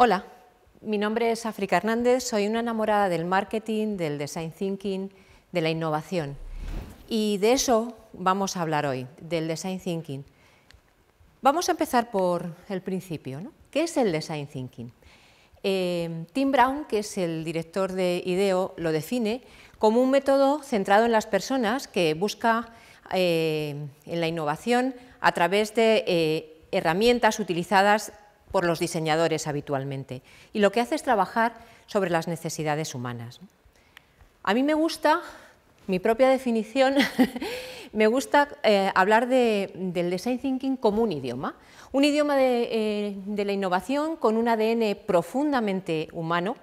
Hola, mi nombre es África Hernández, soy una enamorada del marketing, del design thinking, de la innovación. Y de eso vamos a hablar hoy, del design thinking. Vamos a empezar por el principio. ¿no? ¿Qué es el design thinking? Eh, Tim Brown, que es el director de IDEO, lo define como un método centrado en las personas que busca eh, en la innovación a través de eh, herramientas utilizadas por los diseñadores habitualmente. Y lo que hace es trabajar sobre las necesidades humanas. A mí me gusta, mi propia definición, me gusta eh, hablar del design thinking como un idioma, un idioma de, de la innovación con un ADN profundamente humano,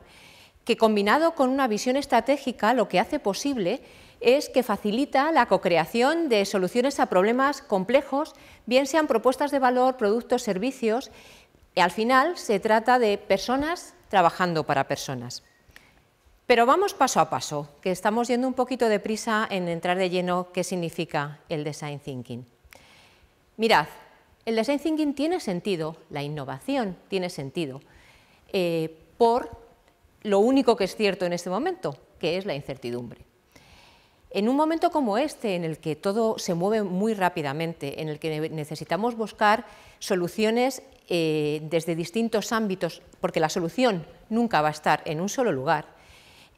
que combinado con una visión estratégica lo que hace posible es que facilita la co-creación de soluciones a problemas complejos, bien sean propuestas de valor, productos, servicios, y al final se trata de personas trabajando para personas. Pero vamos paso a paso, que estamos yendo un poquito de prisa en entrar de lleno qué significa el design thinking. Mirad, el design thinking tiene sentido, la innovación tiene sentido, eh, por lo único que es cierto en este momento, que es la incertidumbre. En un momento como este, en el que todo se mueve muy rápidamente, en el que necesitamos buscar soluciones eh, desde distintos ámbitos, porque la solución nunca va a estar en un solo lugar,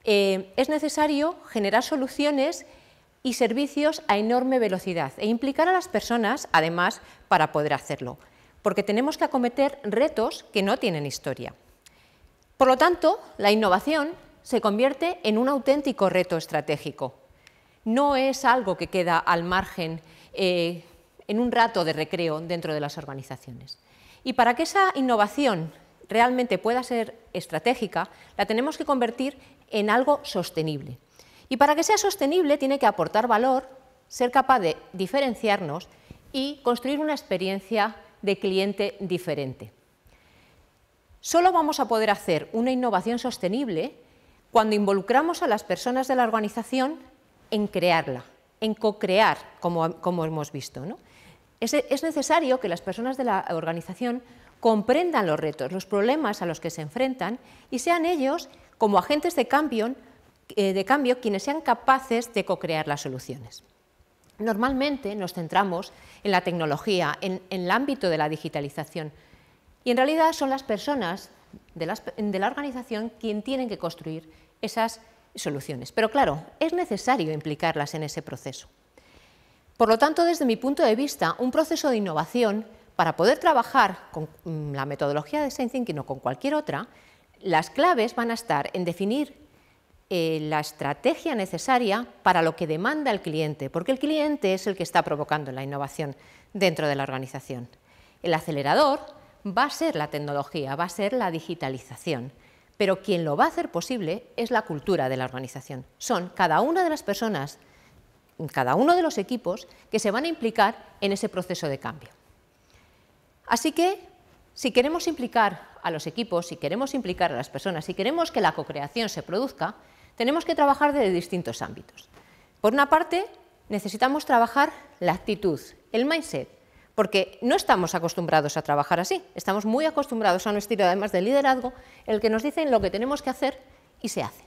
eh, es necesario generar soluciones y servicios a enorme velocidad e implicar a las personas, además, para poder hacerlo, porque tenemos que acometer retos que no tienen historia. Por lo tanto, la innovación se convierte en un auténtico reto estratégico. No es algo que queda al margen eh, en un rato de recreo dentro de las organizaciones. Y para que esa innovación realmente pueda ser estratégica, la tenemos que convertir en algo sostenible. Y para que sea sostenible tiene que aportar valor, ser capaz de diferenciarnos y construir una experiencia de cliente diferente. Solo vamos a poder hacer una innovación sostenible cuando involucramos a las personas de la organización en crearla, en co-crear, como, como, hemos visto. ¿no? Es, necesario que las personas de la organización comprendan los retos, los problemas a los que se enfrentan y sean ellos, como agentes de cambio, eh, de cambio quienes sean capaces de co-crear las soluciones. Normalmente nos centramos en la tecnología, en, el ámbito de la digitalización, y en realidad son las personas de, de la organización quienes tienen que construir esas soluciones. Pero claro, es necesario implicarlas en ese proceso. Por lo tanto, desde mi punto de vista, un proceso de innovación, para poder trabajar con mm, la metodología de Design Thinking o con cualquier otra, las claves van a estar en definir eh, la estrategia necesaria para lo que demanda el cliente, porque el cliente es el que está provocando la innovación dentro de la organización. El acelerador va a ser la tecnología, va a ser la digitalización, pero quien lo va a hacer posible es la cultura de la organización. Son cada una de las personas cada uno de los equipos que se van a implicar en ese proceso de cambio. Así que, si queremos implicar a los equipos, si queremos implicar a las personas, si queremos que la cocreación se produzca, tenemos que trabajar desde distintos ámbitos. Por una parte, necesitamos trabajar la actitud, el mindset, porque no estamos acostumbrados a trabajar así, estamos muy acostumbrados a un estilo además de liderazgo, el que nos dicen lo que tenemos que hacer y se hace.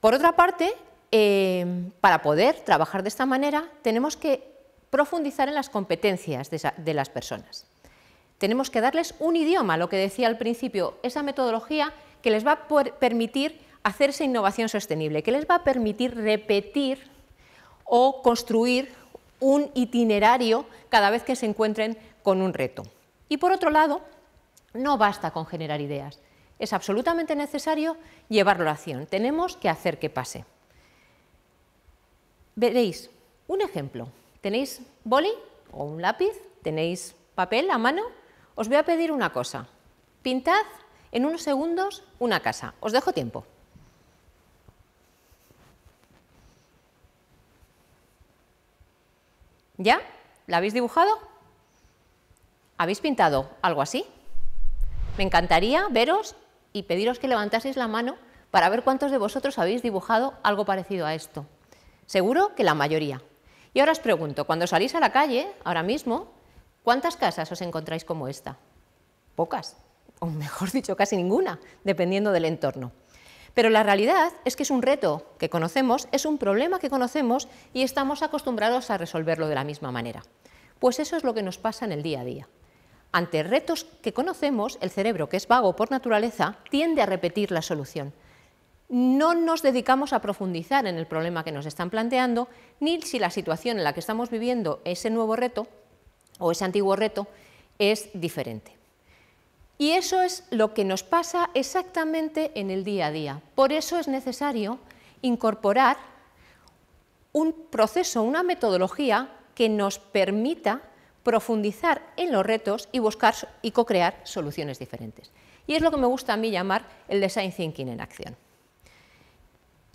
Por otra parte, eh, para poder trabajar de esta manera, tenemos que profundizar en las competencias de, las personas. Tenemos que darles un idioma, lo que decía al principio, esa metodología que les va a permitir hacer esa innovación sostenible, que les va a permitir repetir o construir un itinerario cada vez que se encuentren con un reto. Y por otro lado, no basta con generar ideas, es absolutamente necesario llevarlo a la acción, tenemos que hacer que pase. Veréis, un ejemplo. ¿Tenéis boli o un lápiz? ¿Tenéis papel a mano? Os voy a pedir una cosa. Pintad en unos segundos una casa. Os dejo tiempo. ¿Ya? ¿La habéis dibujado? ¿Habéis pintado algo así? Me encantaría veros y pediros que levantaseis la mano para ver cuántos de vosotros habéis dibujado algo parecido a esto. Seguro que la mayoría. Y ahora os pregunto, cuando salís a la calle, ahora mismo, ¿cuántas casas os encontráis como esta? Pocas. o mejor dicho, casi ninguna, dependiendo del entorno. Pero la realidad es que es un reto que conocemos, es un problema que conocemos y estamos acostumbrados a resolverlo de la misma manera. Pues eso es lo que nos pasa en el día a día. Ante retos que conocemos, el cerebro, que es vago por naturaleza, tiende a repetir la solución. No nos dedicamos a profundizar en el problema que nos están planteando, ni si la situación en la que estamos viviendo ese nuevo reto o ese antiguo reto es diferente. Y eso es lo que nos pasa exactamente en el día a día. Por eso es necesario incorporar un proceso, una metodología que nos permita profundizar en los retos y buscar y co-crear soluciones diferentes. Y es lo que me gusta a mí llamar el design thinking en acción.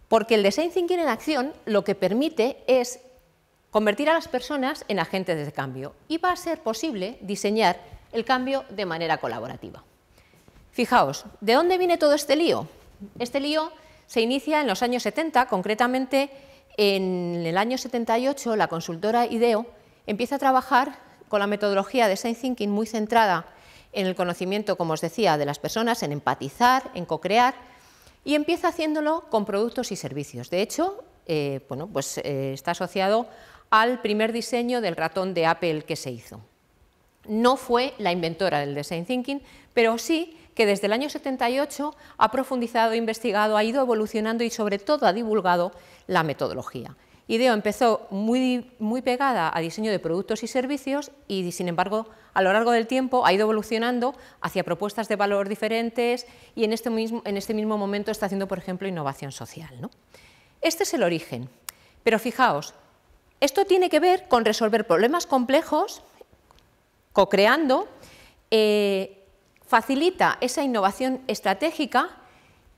Porque el design thinking en acción lo que permite es convertir a las personas en agentes de cambio y va a ser posible diseñar el cambio de manera colaborativa. Fijaos, ¿de dónde viene todo este lío? Este lío se inicia en los años 70, concretamente en el año 78 la consultora IDEO empieza a trabajar con la metodología de Design Thinking muy centrada en el conocimiento, como os decía, de las personas, en empatizar, en co-crear, y empieza haciéndolo con productos y servicios. De hecho, eh, bueno, pues, eh, está asociado al primer diseño del ratón de Apple que se hizo no fue la inventora del design thinking, pero sí que desde el año 78 ha profundizado, investigado, ha ido evolucionando y sobre todo ha divulgado la metodología. IDEO empezó muy, muy pegada a diseño de productos y servicios y, sin embargo, a lo largo del tiempo ha ido evolucionando hacia propuestas de valor diferentes y en este mismo, en este mismo momento está haciendo, por ejemplo, innovación social. ¿no? Este es el origen. Pero fijaos, esto tiene que ver con resolver problemas complejos co-creando, eh, facilita esa innovación estratégica,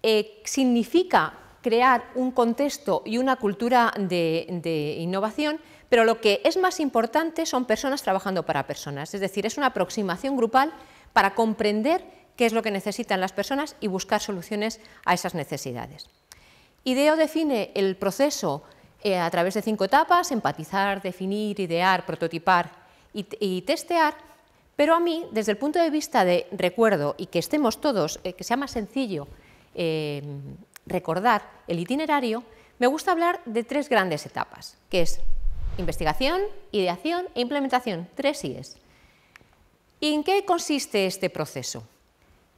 eh, significa crear un contexto y una cultura de, innovación, pero lo que es más importante son personas trabajando para personas, es decir, es una aproximación grupal para comprender qué es lo que necesitan las personas y buscar soluciones a esas necesidades. IDEO define el proceso eh, a través de cinco etapas, empatizar, definir, idear, prototipar y, y testear, pero a mí, desde el punto de vista de recuerdo y que estemos todos, eh, que sea más sencillo eh, recordar el itinerario, me gusta hablar de tres grandes etapas, que es investigación, ideación e implementación, tres IES. ¿Y en qué consiste este proceso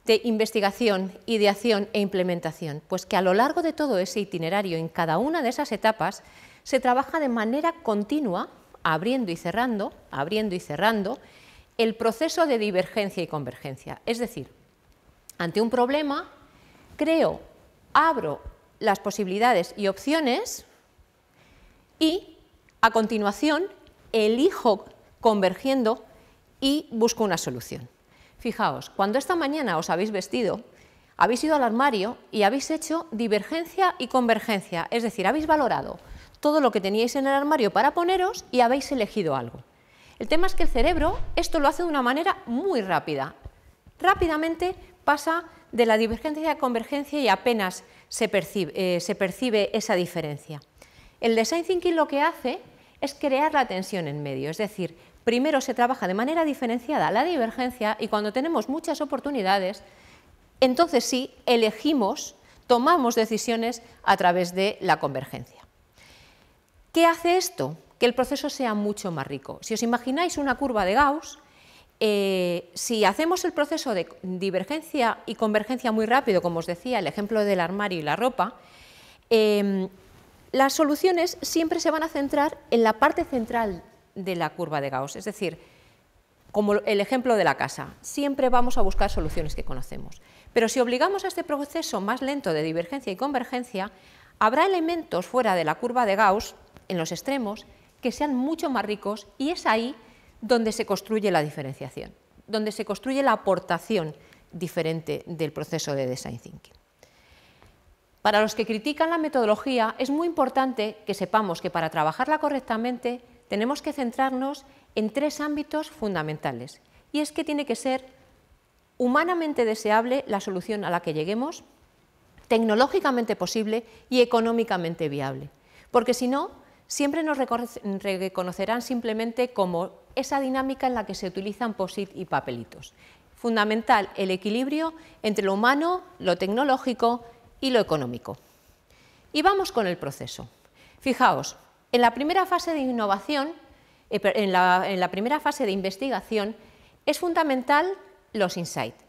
de investigación, ideación e implementación? Pues que a lo largo de todo ese itinerario, en cada una de esas etapas, se trabaja de manera continua, abriendo y cerrando, abriendo y cerrando, el proceso de divergencia y convergencia. Es decir, ante un problema, creo, abro las posibilidades y opciones y a continuación elijo convergiendo y busco una solución. Fijaos, cuando esta mañana os habéis vestido, habéis ido al armario y habéis hecho divergencia y convergencia, es decir, habéis valorado todo lo que teníais en el armario para poneros y habéis elegido algo. El tema es que el cerebro esto lo hace de una manera muy rápida. Rápidamente pasa de la divergencia a convergencia y apenas se percibe, eh, se percibe esa diferencia. El design thinking lo que hace es crear la tensión en medio, es decir, primero se trabaja de manera diferenciada la divergencia y cuando tenemos muchas oportunidades, entonces sí elegimos, tomamos decisiones a través de la convergencia. ¿Qué hace esto? que el proceso sea mucho más rico. Si os imagináis una curva de Gauss, eh, si hacemos el proceso de divergencia y convergencia muy rápido, como os decía, el ejemplo del armario y la ropa, em, las soluciones siempre se van a centrar en la parte central de la curva de Gauss, es decir, como el ejemplo de la casa, siempre vamos a buscar soluciones que conocemos. Pero si obligamos a este proceso más lento de divergencia y convergencia, habrá elementos fuera de la curva de Gauss, en los extremos, que sean mucho más ricos y es ahí donde se construye la diferenciación, donde se construye la aportación diferente del proceso de design thinking. Para los que critican la metodología, es muy importante que sepamos que para trabajarla correctamente tenemos que centrarnos en tres ámbitos fundamentales. Y es que tiene que ser humanamente deseable la solución a la que lleguemos, tecnológicamente posible y económicamente viable. Porque si no, siempre nos reconocerán simplemente como esa dinámica en la que se utilizan POSIT y papelitos. fundamental el equilibrio entre lo humano, lo tecnológico y lo económico. Y vamos con el proceso. Fijaos, en la primera fase de innovación, eh, en la, primera fase de investigación, es fundamental los insights.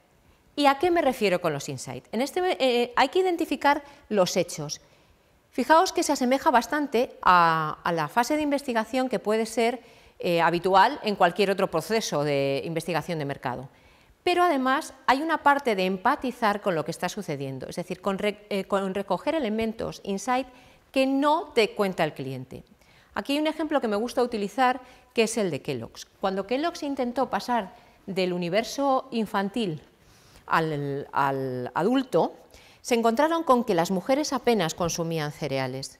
¿Y a qué me refiero con los insights? Este, eh, hay que identificar los hechos. Fijaos que se asemeja bastante a, la fase de investigación que puede ser eh, habitual en cualquier otro proceso de investigación de mercado. Pero además hay una parte de empatizar con lo que está sucediendo, es decir, con, con recoger elementos, insight, que no te cuenta el cliente. Aquí hay un ejemplo que me gusta utilizar, que es el de Kellogg's. Cuando Kellogg's intentó pasar del universo infantil al, adulto, se encontraron con que las mujeres apenas consumían cereales.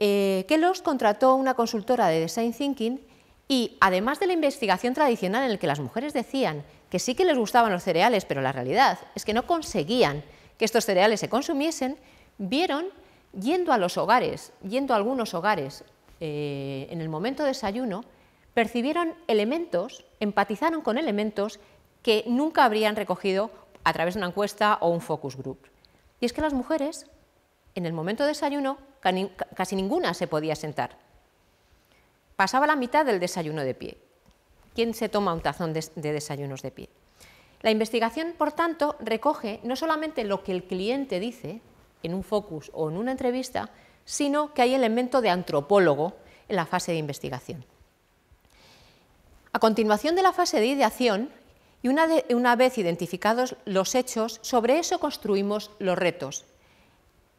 Eh, Kellogg's contrató una consultora de Design Thinking y, además de la investigación tradicional en la que las mujeres decían que sí que les gustaban los cereales, pero la realidad es que no conseguían que estos cereales se consumiesen, vieron yendo a los hogares, yendo a algunos hogares eh, en el momento de desayuno, percibieron elementos, empatizaron con elementos que nunca habrían recogido a través de una encuesta o un focus group. Y es que las mujeres, en el momento de desayuno, casi ninguna se podía sentar. Pasaba la mitad del desayuno de pie. ¿Quién se toma un tazón de desayunos de pie? La investigación, por tanto, recoge no solamente lo que el cliente dice, en un focus o en una entrevista, sino que hay elemento de antropólogo en la fase de investigación. A continuación de la fase de ideación, y una, una, vez identificados los hechos, sobre eso construimos los retos.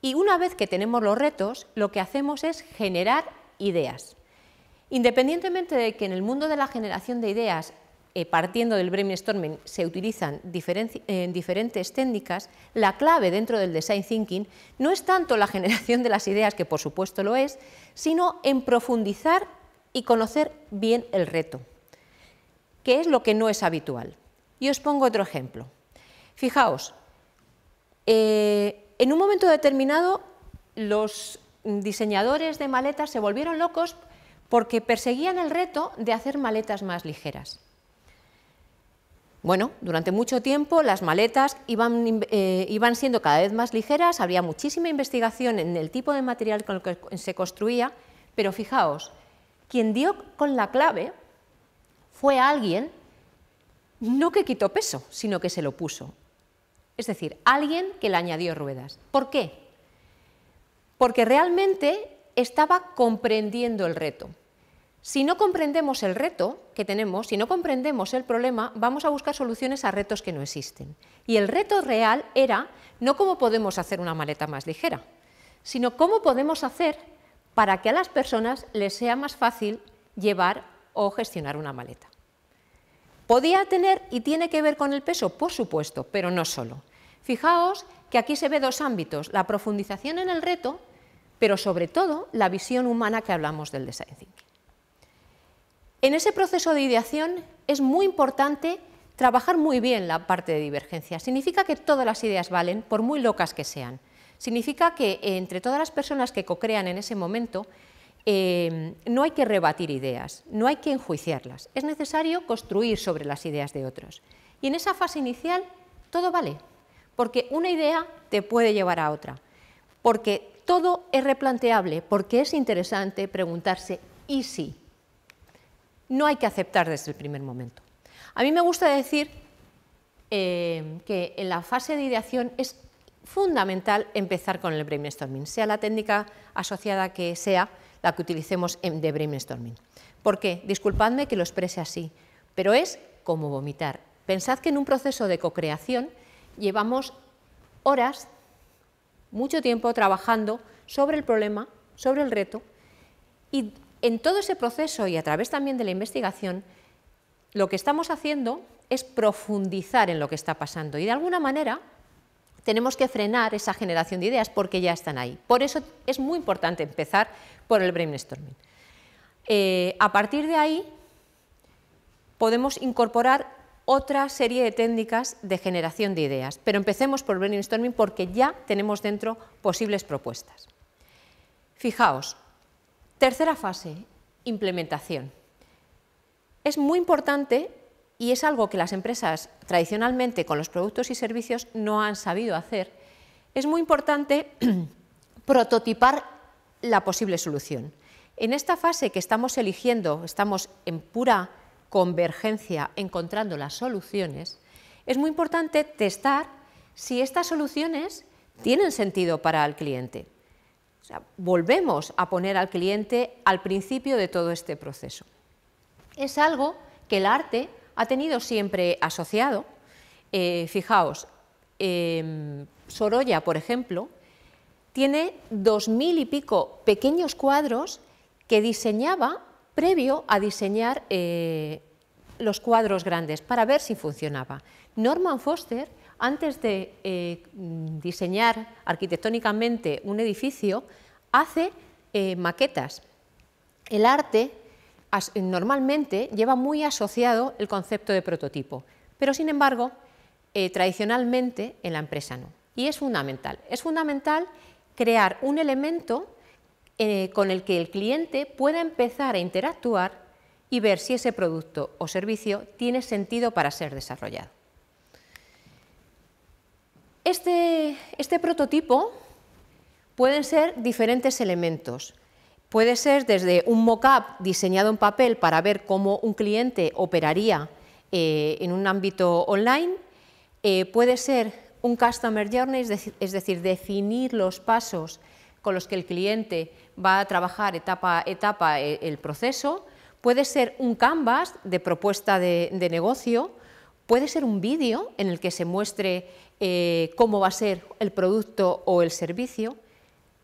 Y una vez que tenemos los retos, lo que hacemos es generar ideas. Independientemente de que en el mundo de la generación de ideas eh, partiendo del brainstorming, se utilizan diferentes técnicas, la clave dentro del design thinking no es tanto la generación de las ideas, que por supuesto lo es, sino en profundizar y conocer bien el reto, que es lo que no es habitual. Y os pongo otro ejemplo. Fijaos, eh, en un momento determinado los diseñadores de maletas se volvieron locos porque perseguían el reto de hacer maletas más ligeras. Bueno, durante mucho tiempo las maletas eh, iban, siendo cada vez más ligeras, había muchísima investigación en el tipo de material con el que se construía, pero fijaos, quien dio con la clave fue alguien no que quitó peso, sino que se lo puso. Es decir, alguien que le añadió ruedas. ¿Por qué? Porque realmente estaba comprendiendo el reto. Si no comprendemos el reto que tenemos, si no comprendemos el problema, vamos a buscar soluciones a retos que no existen. Y el reto real era no cómo podemos hacer una maleta más ligera, sino cómo podemos hacer para que a las personas les sea más fácil llevar o gestionar una maleta. ¿Podía tener y tiene que ver con el peso? Por supuesto, pero no solo. Fijaos que aquí se ve dos ámbitos, la profundización en el reto, pero sobre todo la visión humana que hablamos del design thinking. En ese proceso de ideación es muy importante trabajar muy bien la parte de divergencia. Significa que todas las ideas valen, por muy locas que sean. Significa que entre todas las personas que co-crean en ese momento, eh, no hay que rebatir ideas, no hay que enjuiciarlas. Es necesario construir sobre las ideas de otros. Y en esa fase inicial todo vale, porque una idea te puede llevar a otra, porque todo es replanteable, porque es interesante preguntarse ¿y si? No hay que aceptar desde el primer momento. A mí me gusta decir eh, que en la fase de ideación es fundamental empezar con el brainstorming, sea la técnica asociada que sea la que utilicemos de brainstorming. ¿Por qué? Disculpadme que lo exprese así, pero es como vomitar. Pensad que en un proceso de co-creación llevamos horas, mucho tiempo trabajando sobre el problema, sobre el reto, y en todo ese proceso y a través también de la investigación, lo que estamos haciendo es profundizar en lo que está pasando y de alguna manera tenemos que frenar esa generación de ideas porque ya están ahí. Por eso es muy importante empezar por el brainstorming. Eh, a partir de ahí podemos incorporar otra serie de técnicas de generación de ideas, pero empecemos por brainstorming porque ya tenemos dentro posibles propuestas. Fijaos, Tercera fase, implementación. Es muy importante y es algo que las empresas tradicionalmente con los productos y servicios no han sabido hacer, es muy importante prototipar la posible solución. En esta fase que estamos eligiendo, estamos en pura convergencia encontrando las soluciones, es muy importante testar si estas soluciones tienen sentido para el cliente. Volvemos a poner al cliente al principio de todo este proceso. Es algo que el arte ha tenido siempre asociado. Eh, fijaos, em, Sorolla, por ejemplo, tiene dos mil y pico pequeños cuadros que diseñaba previo a diseñar eh, los cuadros grandes para ver si funcionaba. Norman Foster, antes de eh, diseñar arquitectónicamente un edificio, hace maquetas. El arte normalmente lleva muy asociado el concepto de prototipo, pero sin embargo, eh, tradicionalmente en la empresa no. Y es fundamental. Es fundamental crear un elemento eh, con el que el cliente pueda empezar a interactuar y ver si ese producto o servicio tiene sentido para ser desarrollado. Este, este prototipo pueden ser diferentes elementos. Puede ser desde un mock-up diseñado en papel para ver cómo un cliente operaría eh, en un ámbito online, eh, puede ser un Customer Journey, es decir, definir los pasos con los que el cliente va a trabajar etapa a etapa eh, el proceso, puede ser un canvas de propuesta de, negocio, puede ser un vídeo en el que se muestre cómo va a ser el producto o el servicio,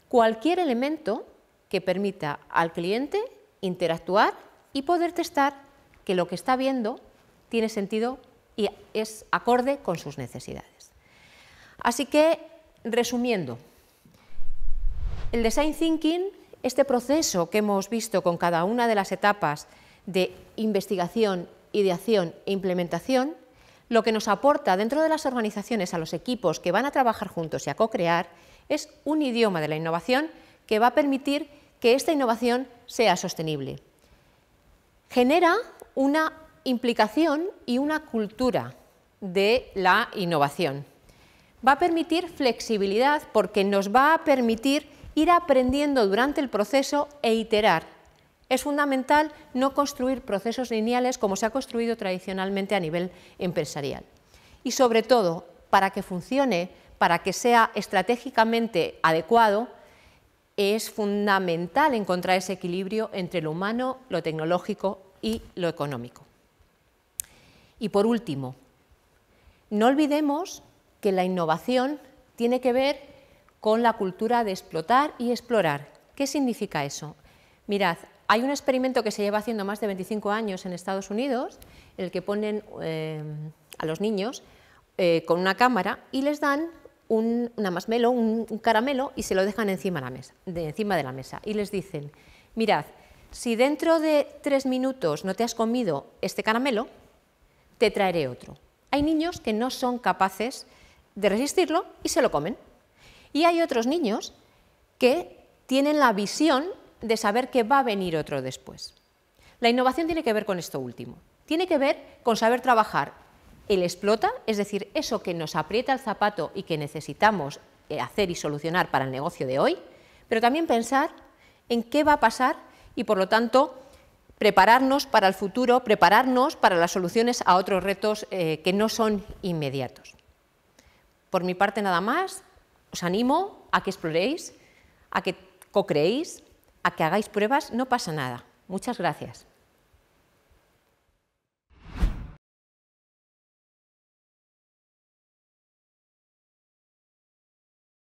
cualquier elemento que permita al cliente interactuar y poder testar que lo que está viendo tiene sentido y es acorde con sus necesidades. Así que, resumiendo, el design thinking, este proceso que hemos visto con cada una de las etapas de investigación, ideación e implementación, lo que nos aporta dentro de las organizaciones a los equipos que van a trabajar juntos y a co-crear es un idioma de la innovación que va a permitir que esta innovación sea sostenible. Genera una implicación y una cultura de la innovación. Va a permitir flexibilidad porque nos va a permitir ir aprendiendo durante el proceso e iterar. Es fundamental no construir procesos lineales como se ha construido tradicionalmente a nivel empresarial. Y sobre todo, para que funcione, para que sea estratégicamente adecuado, es fundamental encontrar ese equilibrio entre lo humano, lo tecnológico y lo económico. Y por último, no olvidemos que la innovación tiene que ver con la cultura de explotar y explorar. ¿Qué significa eso? Mirad, hay un experimento que se lleva haciendo más de 25 años en Estados Unidos, en el que ponen eh, a los niños eh, con una cámara y les dan un, una masmelo, un, caramelo, y se lo dejan encima la mesa, encima de la mesa. Y les dicen, mirad, si dentro de tres minutos no te has comido este caramelo, te traeré otro. Hay niños que no son capaces de resistirlo y se lo comen. Y hay otros niños que tienen la visión de saber que va a venir otro después. La innovación tiene que ver con esto último. Tiene que ver con saber trabajar el explota, es decir, eso que nos aprieta el zapato y que necesitamos eh, hacer y solucionar para el negocio de hoy, pero también pensar en qué va a pasar y, por lo tanto, prepararnos para el futuro, prepararnos para las soluciones a otros retos eh, que no son inmediatos. Por mi parte nada más, os animo a que exploréis, a que co-creéis, a que hagáis pruebas, no pasa nada. Muchas gracias.